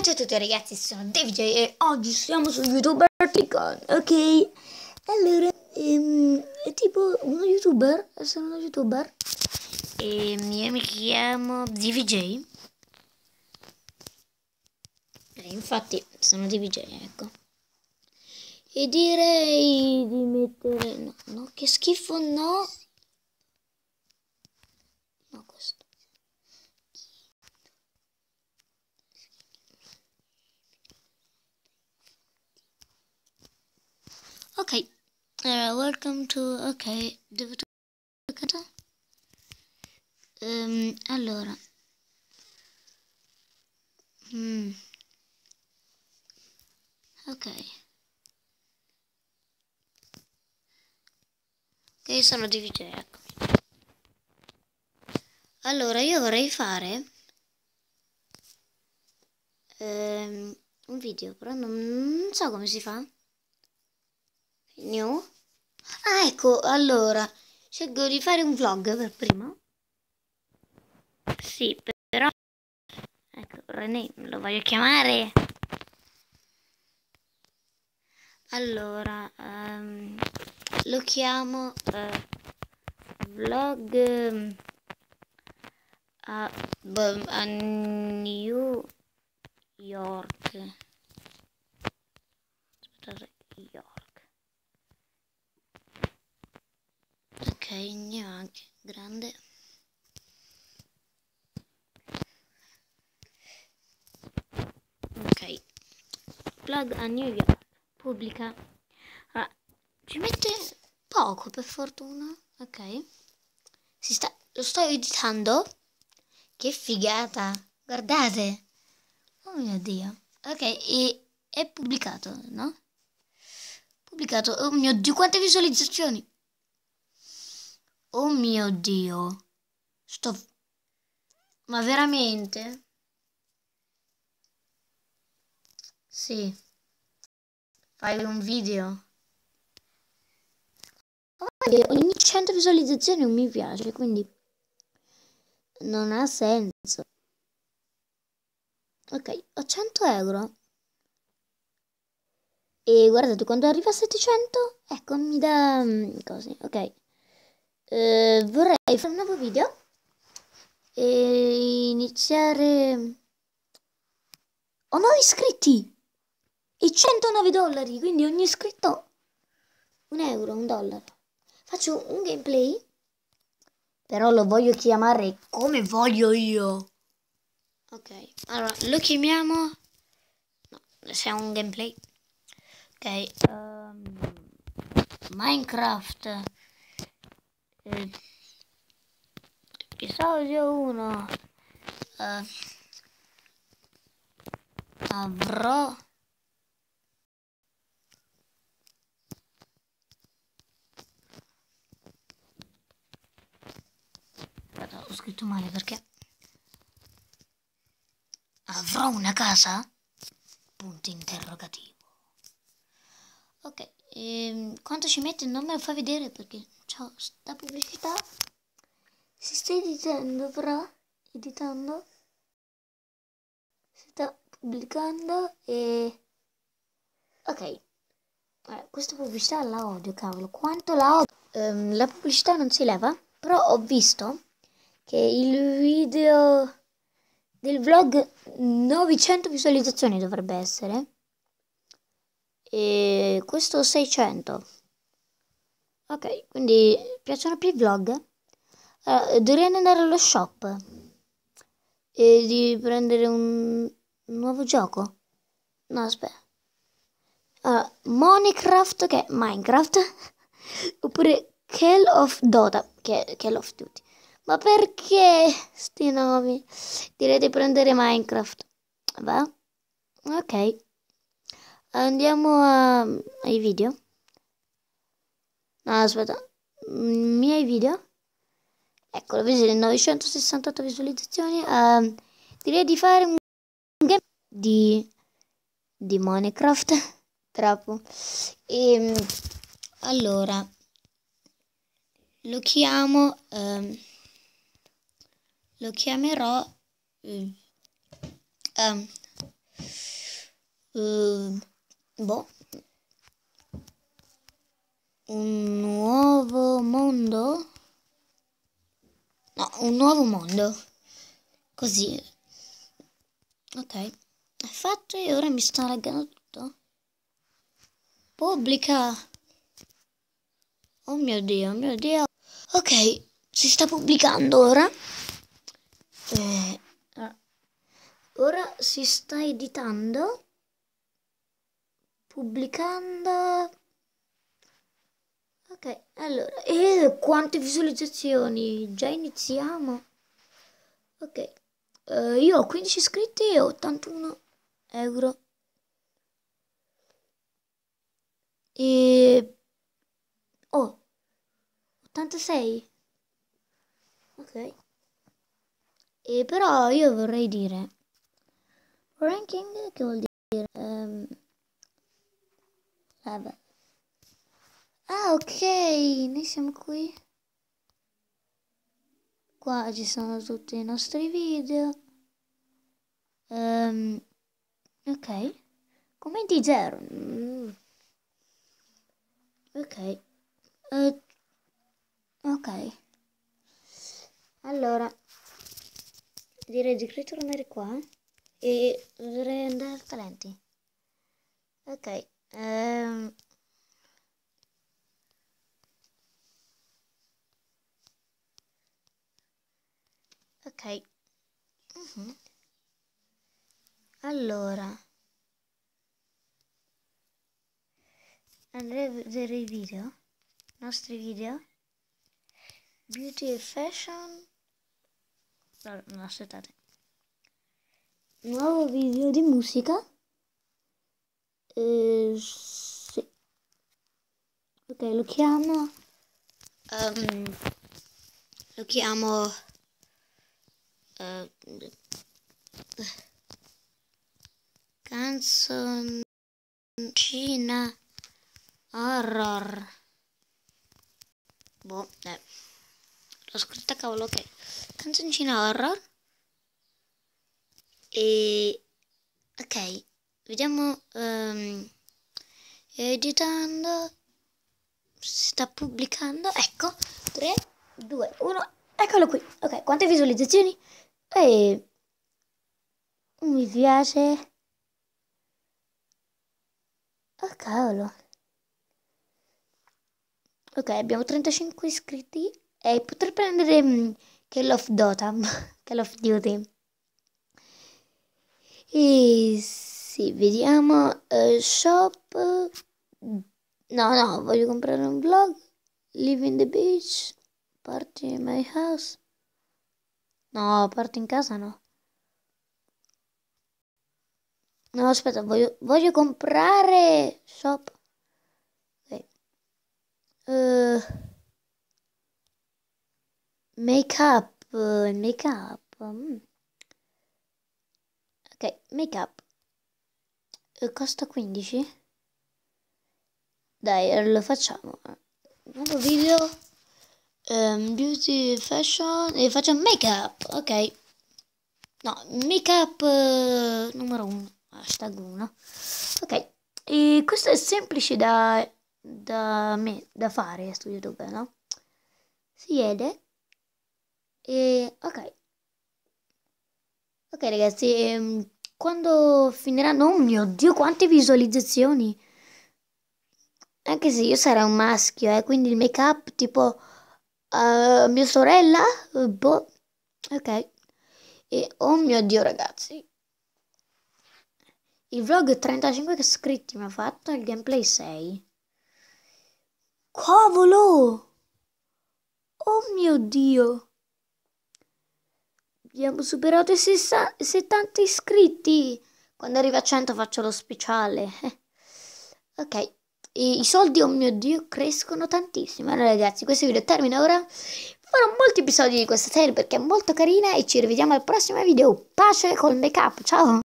Ah, ciao a tutti ragazzi, sono David e oggi siamo su YouTuber Ticon, ok? Allora, ehm, è tipo uno youtuber, sono uno youtuber. E io mi chiamo DVJ e infatti sono DVJ, ecco. E direi di mettere, no, no, che schifo, no questo Ok, uh, welcome to... Ok, devo toccare? Um, allora. Mm. Ok. Ok, sono DVJ, ecco. Allora, io vorrei fare... Um, un video, però non, non so come si fa. New? Ah, ecco, allora, scelgo di fare un vlog per prima. Sì, però... Ecco, René, lo voglio chiamare. Allora, um, lo chiamo uh, vlog a, a New York. Aspettate, York. Ok andiamo anche grande. Ok. Plug a New York pubblica. Ah, ci mette poco per fortuna. Ok. Si sta lo sto editando. Che figata. Guardate. Oh mio dio. Ok e è pubblicato no? Pubblicato oh mio dio quante visualizzazioni Oh mio Dio. Sto... Ma veramente? Sì. Fai un video. ogni 100 visualizzazioni non mi piace, quindi non ha senso. Ok, ho 100 euro. E guardate, quando arriva a 700, ecco, mi dà mm, così, ok eh, vorrei fare un nuovo video e iniziare... Ho 9 iscritti e 109 dollari, quindi ogni iscritto un euro, un dollaro. Faccio un gameplay, però lo voglio chiamare come voglio io. Ok, allora lo chiamiamo... No, se è un gameplay. Ok, um, Minecraft episodio 1 uh, eh, avrò Guarda, ho scritto male perché avrò una casa? Punto interrogativo. Ok, ehm, quanto ci mette non me lo fa vedere perché Ciao, sta pubblicità. Si sta editando però, editando, si sta pubblicando e... Ok, eh, questa pubblicità la odio, cavolo, quanto la odio. Um, la pubblicità non si leva, però ho visto che il video del vlog 900 visualizzazioni dovrebbe essere. E questo 600 Ok, quindi piacciono più i vlog? Allora, dovrei andare allo shop e di prendere un, nuovo gioco. No, aspetta. Allora, Minecraft, che è Minecraft, oppure Call of Dota, che è Call of Duty. Ma perché sti nomi? Direi di prendere Minecraft. Va? Ok. Andiamo a, ai video. No, aspetta. Miei video? Eccolo, vedete 968 visualizzazioni. Uh, direi di fare un game di, di Minecraft. Troppo. E ehm, allora lo chiamo. Um, lo chiamerò. Um, Uh, boh. Un nuovo mondo? No, un nuovo mondo. Così. Ok. È fatto e ora mi sta laggando tutto. Pubblica. Oh mio Dio, oh mio Dio. Ok, si sta pubblicando ora. Eh, ora si sta editando. Pubblicando. Ok, allora. E quante visualizzazioni? Già iniziamo. Ok. Uh, io ho 15 iscritti e 81 euro. E... Oh, 86. Ok. E però io vorrei dire... Ranking che vuol dire... Um, vabbè. Ok, noi siamo qui. Qua ci sono tutti i nostri video. Um, ok. Commenti zero. Mm. Ok. Uh, ok. Allora. Direi di ritornare qua. E dovrei andare talenti. Ok. Um, ok. Uh -huh. allora. Andrei a vedere i video i nostri video. Beauty e fashion. No, no aspettate. Nuovo video di musica. Eh, sì. Ok lo chiamo. Um, lo chiamo uh, canzoncina horror. Boh eh. l'ho scritta cavolo ok. Canzoncina horror. E ok vediamo um, editando. Sta pubblicando. Ecco 3 2 1 eccolo qui. Ok quante visualizzazioni e mi piace. Oh cavolo. Ok, abbiamo 35 iscritti e potrei prendere um, Call of Dota, Call of Duty. E sì, vediamo. Uh, shop. No, no, voglio comprare un vlog. Live in the beach. Party in my house. No, parto in casa no. No, aspetta, voglio, voglio comprare shop. Ok. Uh, make up, make up. Mm. Ok, make up. Uh, costa 15? Dai, lo facciamo. Nuovo video um, beauty fashion e faccio make up ok. No make up uh, numero uno hashtag 1 ok e questo è semplice da da me da fare su youtube no? Si vede? E ok. Ok ragazzi ehm, quando finiranno oh mio dio quante visualizzazioni! Anche se io sarò un maschio eh, quindi il make up tipo Uh, mia sorella? Uh, boh. Ok. E oh mio dio, ragazzi. Il vlog 35 iscritti mi ha fatto, il gameplay 6. Cavolo! Oh mio dio! Abbiamo superato i 70 iscritti. Quando arriva a 100 faccio lo speciale. ok. E i soldi, oh mio dio, crescono tantissimo. Allora ragazzi, questo video termina ora. Farò molti episodi di questa serie perché è molto carina e ci rivediamo al prossimo video. Pace col make up, ciao!